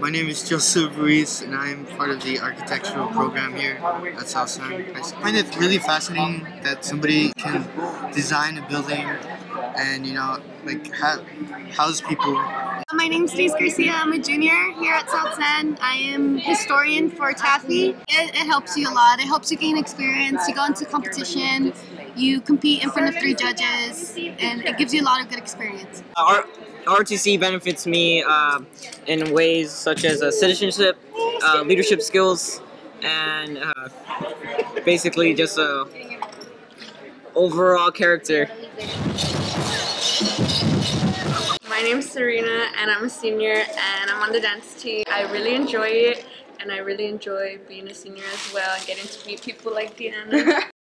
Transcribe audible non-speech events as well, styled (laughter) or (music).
my name is Joseph Ruiz, and I am part of the architectural program here at Southside. I find it really fascinating that somebody can design a building and, you know, like ha- house people. My name's Denise Garcia. I'm a junior here at South San. I am historian for Taffy. It, it helps you a lot. It helps you gain experience. You go into competition. You compete in front of three judges, and it gives you a lot of good experience. R- RTC benefits me uh, in ways such as uh, citizenship, uh, leadership skills, and uh, basically just a overall character. My name's Serena and I'm a senior and I'm on the dance team. I really enjoy it and I really enjoy being a senior as well and getting to meet people like Deanna. (laughs)